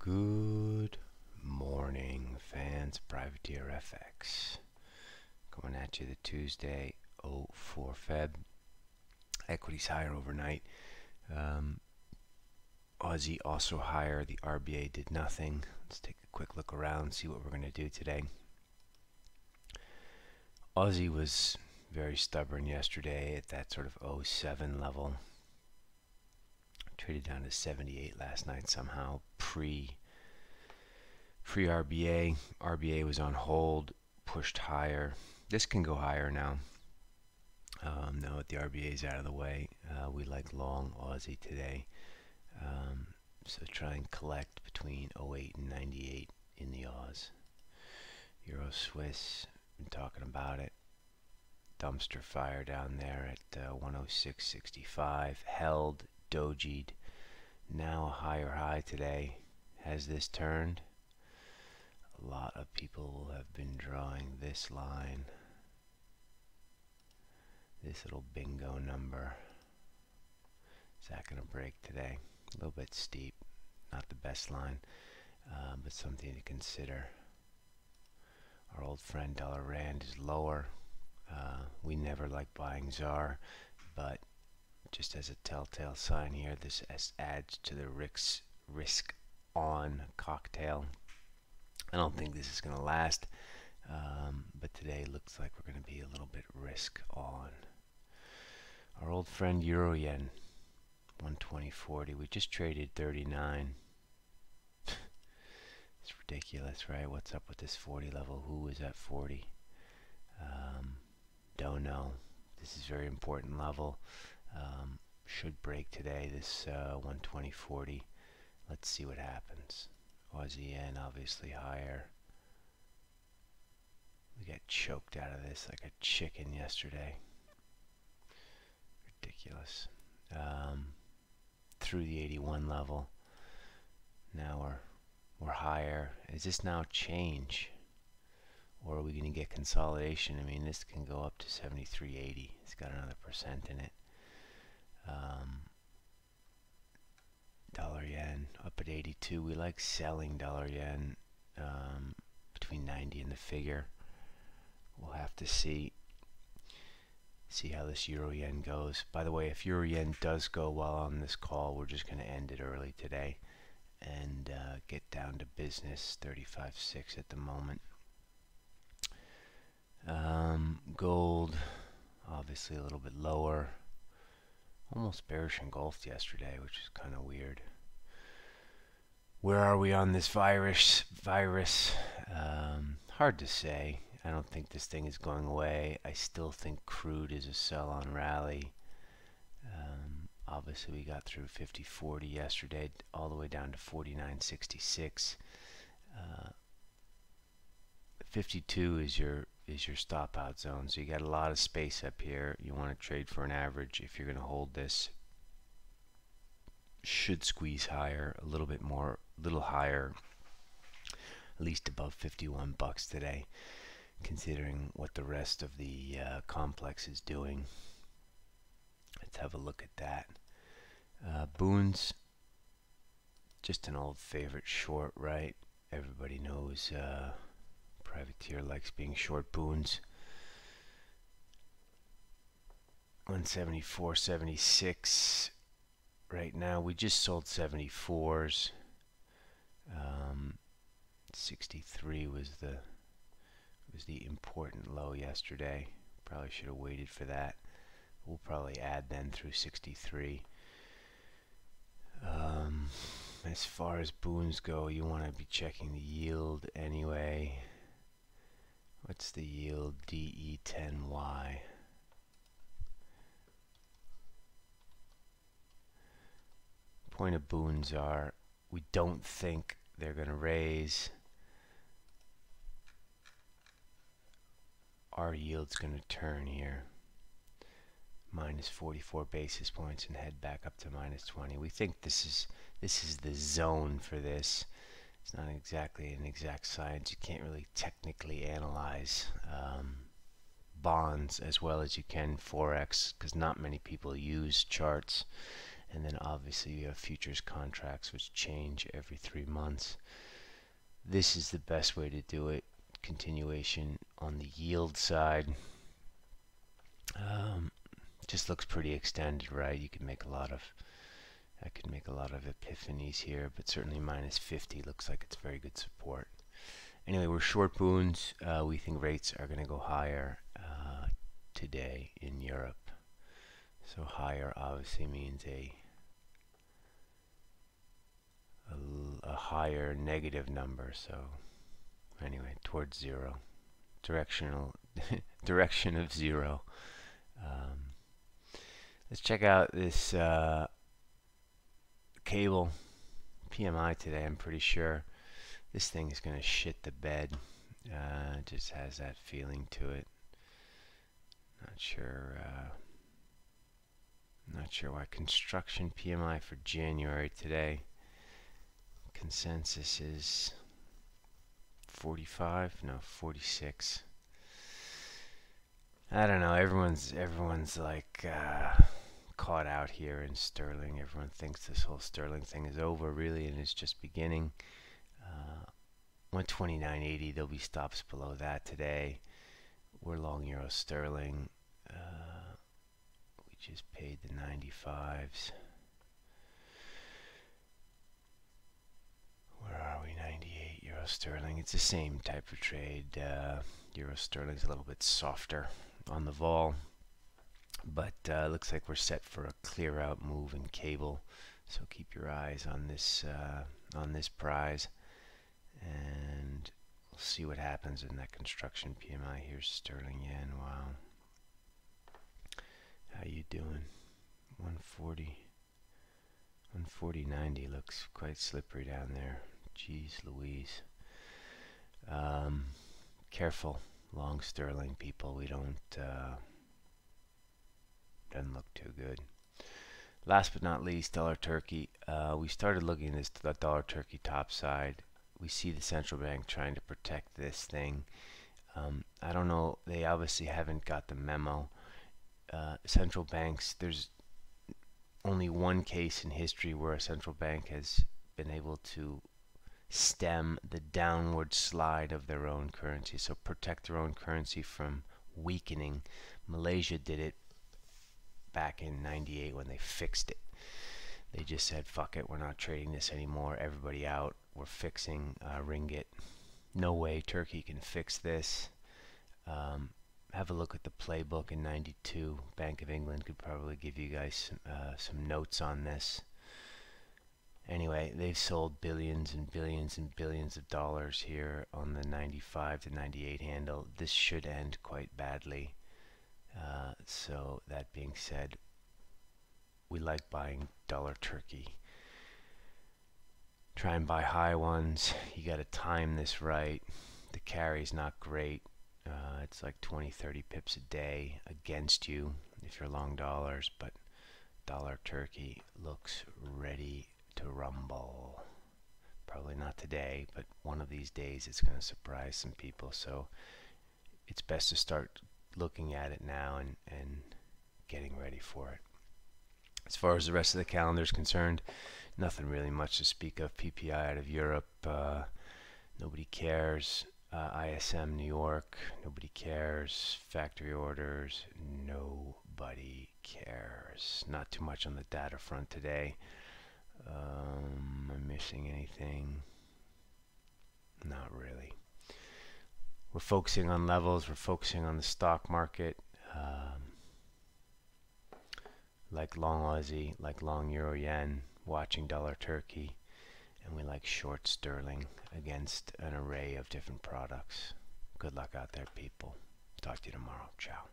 Good morning, fans. Privateer FX. Coming at you the Tuesday, 04 Feb. Equities higher overnight. Um, Aussie also higher. The RBA did nothing. Let's take a quick look around, see what we're going to do today. Aussie was very stubborn yesterday at that sort of 07 level. Traded down to 78 last night somehow pre pre RBA. RBA was on hold, pushed higher. This can go higher now. Um, now that the RBA is out of the way, uh, we like long Aussie today. Um, so try and collect between 08 and 98 in the Oz. Euro Swiss, been talking about it. Dumpster fire down there at uh, 106.65. Held, dojied. Now a higher high today. Has this turned? A lot of people have been drawing this line. This little bingo number. Is that going to break today? A little bit steep. Not the best line, uh, but something to consider. Our old friend Dollar Rand is lower. Uh, we never like buying ZAR, but just as a telltale sign here, this adds to the risk, risk on cocktail. I don't think this is going to last, um, but today looks like we're going to be a little bit risk on. Our old friend Euro Yen, 120.40. We just traded 39. it's ridiculous, right? What's up with this 40 level? Who is at 40? Um, don't know. This is very important level. Um, should break today, this uh, 120.40. Let's see what happens. Aussie yen obviously higher. We got choked out of this like a chicken yesterday. Ridiculous. Um, through the 81 level. Now we're we're higher. Is this now change? Or are we going to get consolidation? I mean, this can go up to 73.80. It's got another percent in it. Um, dollar yen up at 82. We like selling dollar yen um, between 90 and the figure. We'll have to see see how this euro yen goes. By the way, if euro yen does go well on this call, we're just going to end it early today and uh, get down to business 35.6 at the moment. Um, gold, obviously a little bit lower. Almost bearish engulfed yesterday, which is kind of weird. Where are we on this virus? Virus, um, hard to say. I don't think this thing is going away. I still think crude is a sell-on rally. Um, obviously, we got through 50.40 yesterday, all the way down to 49.66. Uh, 52 is your is your stop out zone. So you got a lot of space up here. You want to trade for an average if you're going to hold this. Should squeeze higher, a little bit more, a little higher, at least above 51 bucks today, considering what the rest of the uh, complex is doing. Let's have a look at that. Uh, Bunds, just an old favorite short, right? Everybody knows. Uh, Privateer likes being short Bunds. 174, 76. Right now, we just sold 74s. Um, 63 was the was the important low yesterday. Probably should have waited for that. We'll probably add then through 63. Um, as far as Bunds go, you want to be checking the yield anyway. What's the yield DE10Y? Point of Bunds are we don't think they're going to raise. Our yield's going to turn here. Minus 44 basis points and head back up to minus 20. We think this is this is the zone for this it's not exactly an exact science. You can't really technically analyze um, bonds as well as you can forex because not many people use charts and then obviously you have futures contracts which change every three months. This is the best way to do it. Continuation on the yield side. Um, just looks pretty extended, right? You can make a lot of I could make a lot of epiphanies here, but certainly minus 50 looks like it's very good support. Anyway, we're short Bunds. Uh, we think rates are going to go higher uh, today in Europe. So higher obviously means a, a, a higher negative number. So anyway, towards zero, directional direction of zero. Um, let's check out this uh, cable PMI today. I'm pretty sure this thing is going to shit the bed. Uh, just has that feeling to it. Not sure. Uh, not sure why construction PMI for January today. Consensus is 45. No, 46. I don't know. Everyone's everyone's like uh, caught out here in sterling. Everyone thinks this whole sterling thing is over, really, and it's just beginning. Uh, 129.80. There'll be stops below that today. We're long euro sterling. Uh, we just paid the 95s. Where are we? 98 euro sterling. It's the same type of trade. Uh, euro sterling's a little bit softer on the vol. But uh, looks like we're set for a clear out move in cable. So keep your eyes on this uh, on this prize, and we'll see what happens in that construction PMI. Here's sterling yen. Wow, how you doing? 140, 140.90 looks quite slippery down there. Jeez Louise. Um, careful, long sterling people. We don't. Uh, doesn't look too good. Last but not least, dollar turkey. Uh, we started looking at this dollar turkey top side. We see the central bank trying to protect this thing. Um, I don't know. They obviously haven't got the memo. Uh, central banks. There's only one case in history where a central bank has been able to stem the downward slide of their own currency, so protect their own currency from weakening. Malaysia did it back in 98 when they fixed it. They just said, fuck it, we're not trading this anymore. Everybody out. We're fixing uh, ringgit. No way Turkey can fix this. Um, have a look at the playbook in 92. Bank of England could probably give you guys uh, some notes on this. Anyway, they've sold billions and billions and billions of dollars here on the 95 to 98 handle. This should end quite badly. Uh, so that being said, we like buying dollar turkey. Try and buy high ones. You got to time this right. The carry's not great. Uh, it's like 20, 30 pips a day against you if you're long dollars, but dollar turkey looks ready to rumble. Probably not today, but one of these days it's going to surprise some people. So it's best to start looking at it now and, and getting ready for it. As far as the rest of the calendar is concerned, nothing really much to speak of. PPI out of Europe, uh, nobody cares. Uh, ISM New York, nobody cares. Factory orders, nobody cares. Not too much on the data front today. Um, am I missing anything? Not really we're focusing on levels, we're focusing on the stock market, um, like long Aussie, like long Euro Yen, watching dollar Turkey, and we like short sterling against an array of different products. Good luck out there, people. Talk to you tomorrow. Ciao.